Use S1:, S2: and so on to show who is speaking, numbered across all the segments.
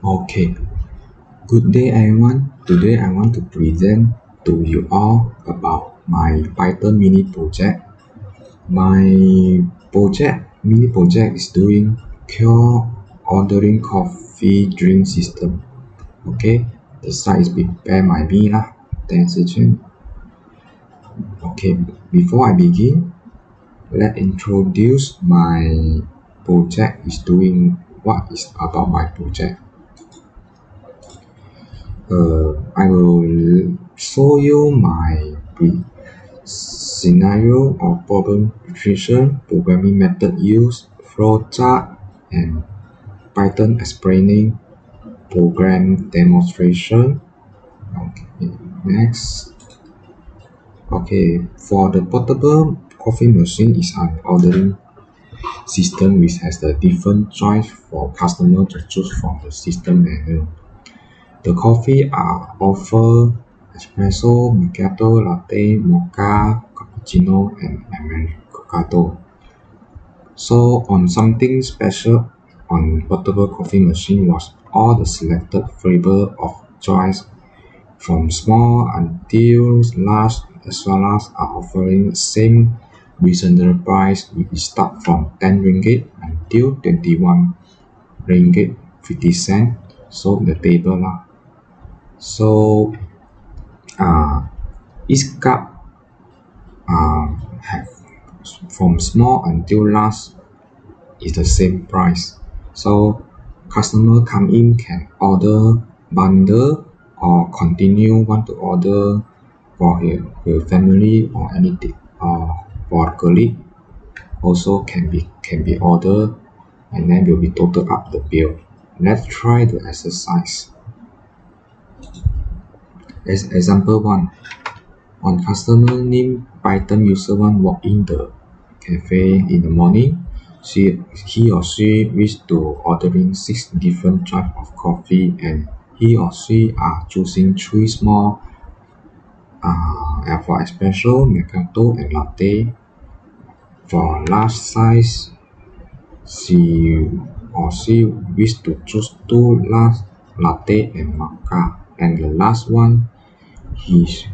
S1: Okay, good day everyone. Today I want to present to you all about my Python mini project. My project, mini project is doing cure ordering coffee drink system. Okay, the site is prepared by me lah. Thanks. Okay, before I begin, let introduce my project is doing what is about my project. Uh, I will show you my scenario or problem description, programming method used, flowchart, and Python explaining program demonstration. Okay, next. Okay, for the portable coffee machine is an ordering system which has the different choice for customer to choose from the system menu. The coffee are offer espresso, macchiato, latte, mocha, cappuccino, and americano. So on something special on portable coffee machine was all the selected flavor of choice from small until large as well as are offering the same reasonable price which start from 10 ringgit until 21 ringgit 50 cent so the table lah so uh, each cup uh, have from small until large is the same price. So customer come in can order bundle or continue want to order for her, her family or anything or for colleague. Also can be can be ordered and then will be total up the bill. Let's try the exercise as example one. On customer name python user one walk in the cafe in the morning. She he or she wish to ordering six different type of coffee and he or she are choosing three small uh, for espresso macchiato and latte. For large size she or she wish to choose two large latte and mocha and the last one he's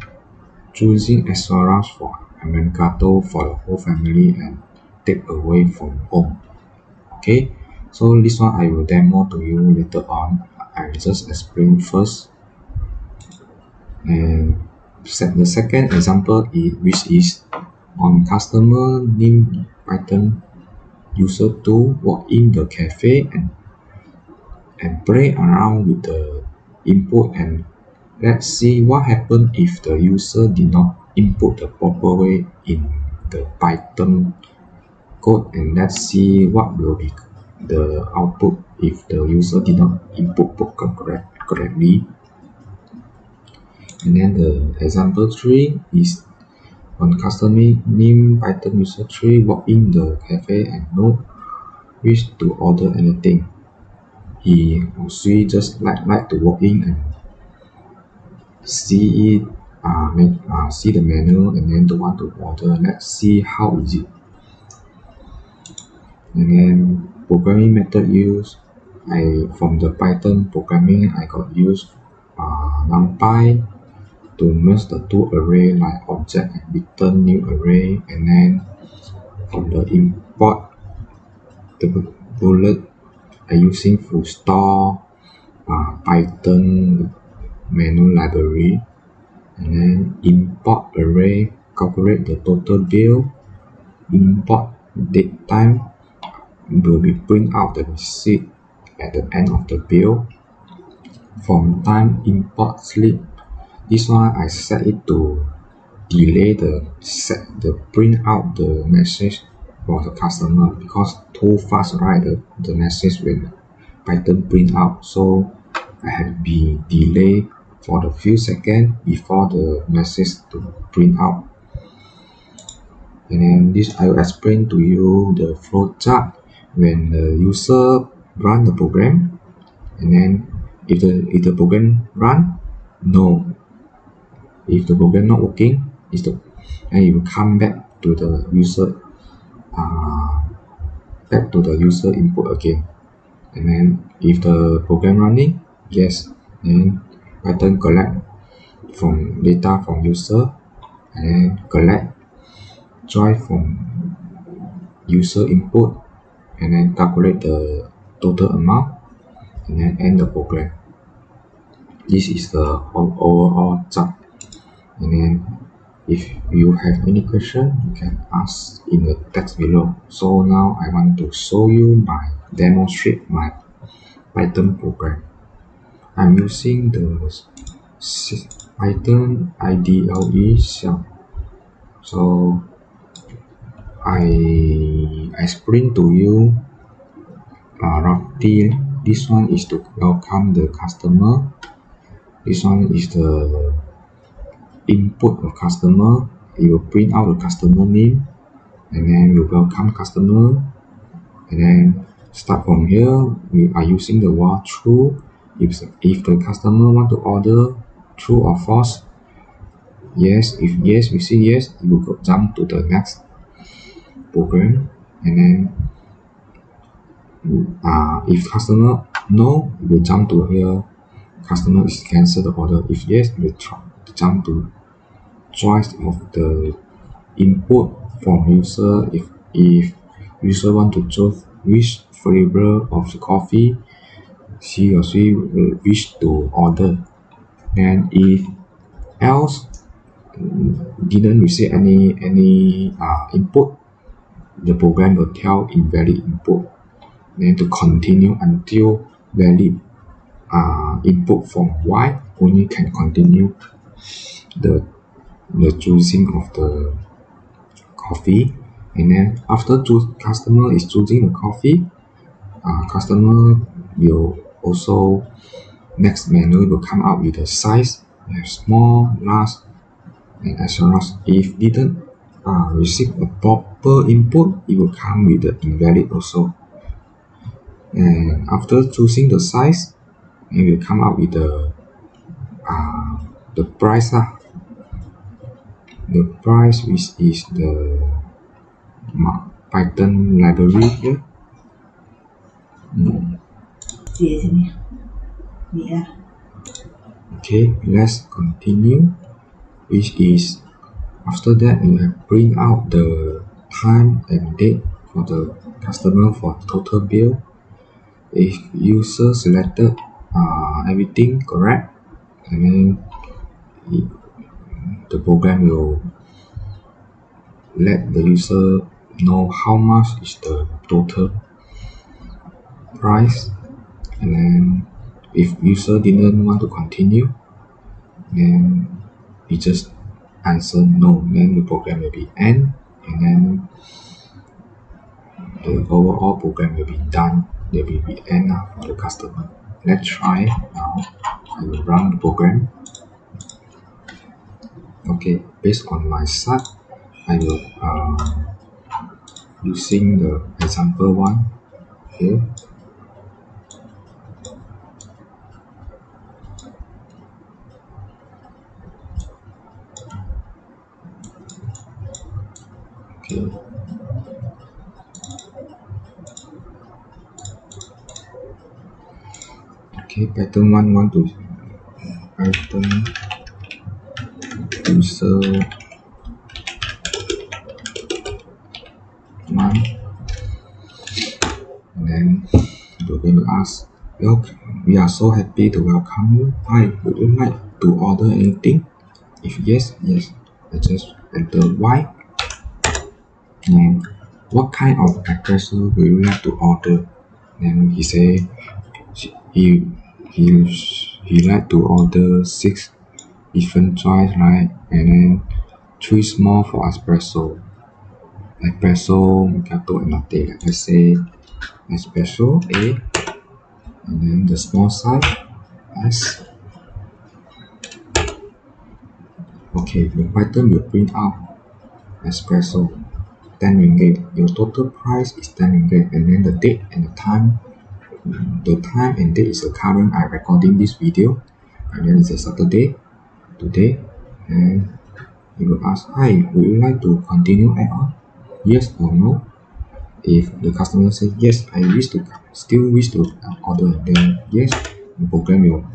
S1: choosing large for americano for the whole family and take away from home. Okay? So this one i will demo to you later on. I just explain first. And set the second example is which is on customer name python user 2 walk in the cafe and and play around with the input and let's see what happen if the user did not input the proper way in the python code and let's see what will be the output if the user did not input program correct, correctly. And then the example three is on customer name python user 3 walk in the cafe and no wish to order anything. He or she just like like to walk in and see it uh, make, uh, see the menu and then don't want to order. Let's see how is it. And then programming method use. I from the Python programming I got use uh, NumPy to merge the two array like object and return new array. And then from the import the bullet I using to store uh, Python menu library and then import array calculate the total bill import date time will be print out the receipt at the end of the bill. From time import sleep this one I set it to delay the set the print out the message for the customer because too fast right? The, the message when Python print out. So I have be delay for the few seconds before the message to print out. And then this I will explain to you the flow chart when the user run the program. And then if the if the program run no. If the program not working is the and it will come back to the user uh, back to the user input again. And then if the program running yes then python collect from data from user and then collect join from user input and then calculate the total amount and then end the program. This is the overall chart. And then if you have any question you can ask in the text below. So now i want to show you my demonstrate my python program i'm using the item idle shell so i explain to you uh, roughly this one is to welcome the customer. This one is the input of customer. You will print out the customer name and then you welcome customer. And then start from here we are using the true if if the customer want to order true or false yes if yes we say yes you will jump to the next program. And then uh, if customer no we jump to here. Customer is cancel the order. If yes we try jump to choice of the input from user. If if user want to choose which flavor of the coffee he or she will wish to order. And if else didn't receive any any uh, input the program will tell invalid input. Then to continue until valid uh, input from y only can continue the the choosing of the coffee. And then after choose customer is choosing the coffee uh, customer will also next menu will come up with the size. Small large and as well as if didn't uh, receive a proper input it will come with the invalid also. And after choosing the size it will come up with the uh, the price lah the price which is the python library here. Okay let's continue which is after that you have bring out the time and date for the customer for total bill. If user selected uh, everything correct and then it, the program will let the user know how much is the total price and then if user didn't want to continue then we just answer no. Then the program will be end and then the overall program will be done. There will be end for the customer. Let's try now I will run the program. Okay based on my side I will uh, using the example one here okay python one want to python user one. And then going to ask welcome we are so happy to welcome you. Hi would you like to order anything? If yes yes. I just enter y. And what kind of espresso will you like to order? Then he say he he he like to order six different choice right? And then three small for espresso. Espresso macchiato and latte. Like let's say espresso A and then the small size S. Okay the Python will print out espresso. 10 ringgit. Your total price is 10 ringgit and then the date and the time the time and date is the current I recording this video and then it's a Saturday today and you will ask hi would you like to continue add on? Yes or no? If the customer says yes I wish to still wish to order then yes the program will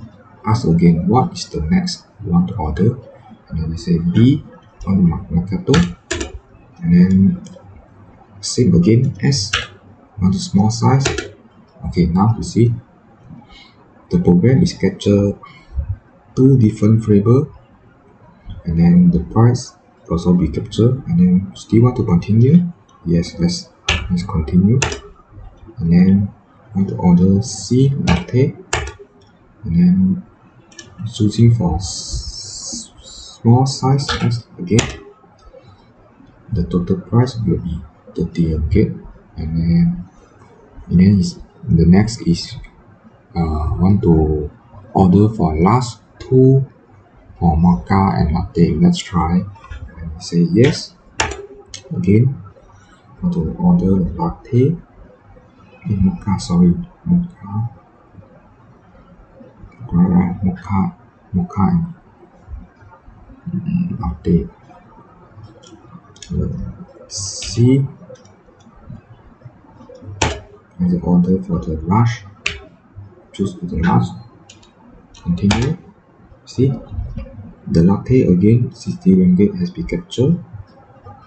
S1: ask again what is the next you want to order? And then you say B on macchiato and then same again S want a small size okay now you see the program is capture two different flavor and then the price also be captured. And then still want to continue? Yes let's let's continue. And then want to order C latte. And then choosing for small size again. The total price will be 30 ringgit and then and then is the next is uh want to order for last two for mocha and latte. Let's try. And say yes. Again want to order latte in mocha sorry mocha right. Mocha mocha and mm, latte. C and the order for the rush choose the large continue. See the latte again 60 ringgit has been captured.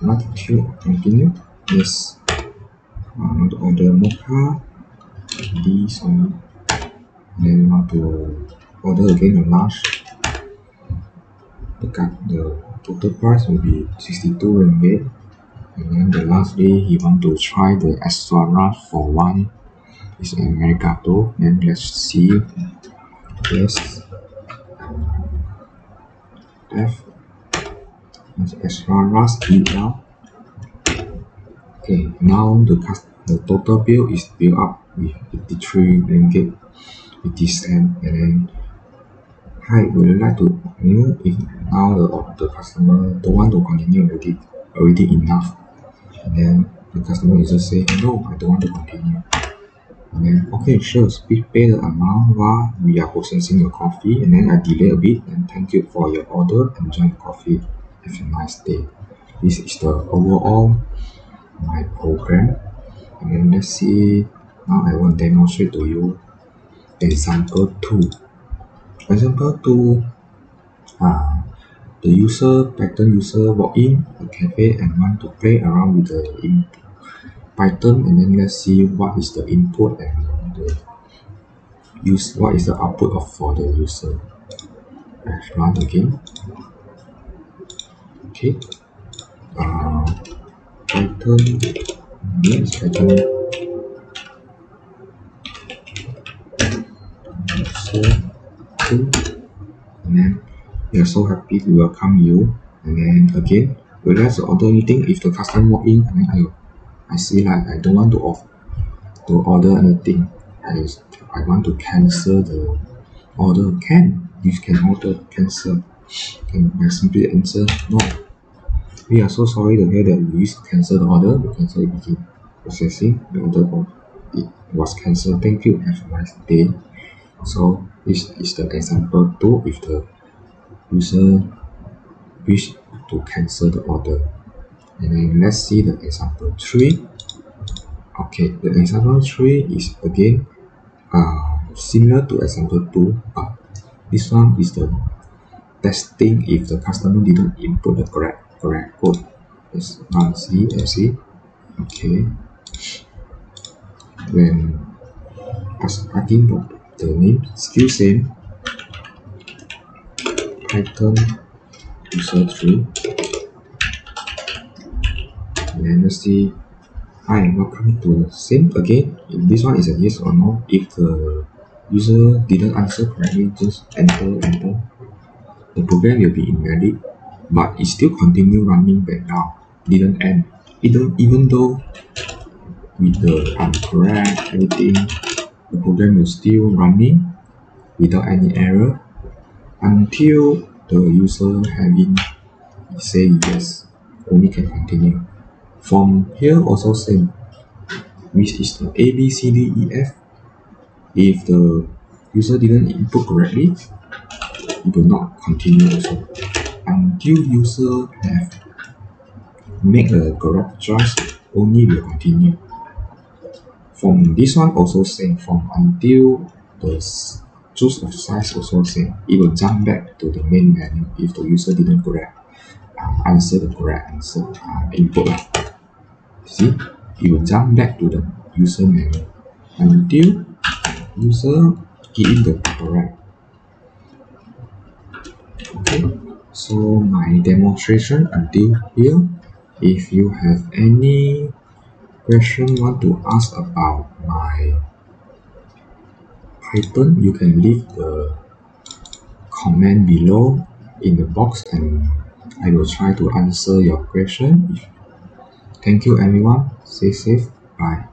S1: Want to continue. Yes. Uh, I want to order mocha. D sorry then want to order again a large the the total price will be 62 ringgit and then the last day he want to try the large for one. Is americato. Then let's see. Yes. F is large EL okay now the cost the total bill is built up with 83 ringgit. 50 cent and then hi would you like to know if now the, the customer don't want to continue already already enough and then the customer will just say no I don't want to continue. And then okay sure please pay the amount while we are processing your coffee. And then I delay a bit and thank you for your order enjoy your coffee. Have a nice day. This is the overall my program. And then let's see. Now I will demonstrate to you example 2 example 2 uh, the user pattern user walk in a cafe and want to play around with the python and then let's see what is the input and the use what is the output of for the user. Let's run again. Okay. Uh, python yes python so are so happy to welcome you. And then again we like to order anything if the customer walk in. And then I I see like I don't want to off to order anything. I I want to cancel the order. Can you can order cancel. And I simply answer no. We are so sorry to hear that to cancel the order. We cancel begin processing. The order of it was cancelled. Thank you. Have a nice day. So this is the example two if the user wish to cancel the order. And then let's see the example three. Okay the example three is again uh, similar to example two but this one is the testing if the customer didn't input the correct correct code. Let's now see let's see okay. When asking for the name still same python user tree and let's see. Hi welcome to same again. If this one is a yes or no if the user didn't answer correctly just enter enter. The program will be invalid but it still continue running back now didn't end. Even even though with the incorrect everything the program is still running without any error until the user having say yes only can continue. From here also same which is the A B C D E F. If the user didn't input correctly it will not continue also. Until user have make a correct choice only will continue. From this one also same from until the choose of size also same. It will jump back to the main menu if the user didn't correct uh, answer the correct answer uh, input. See? It will jump back to the user menu until user key in the correct okay. So my demonstration until here. If you have any question want to ask about my You can leave the comment below in the box and I will try to answer your question. Thank you everyone. Stay safe. Bye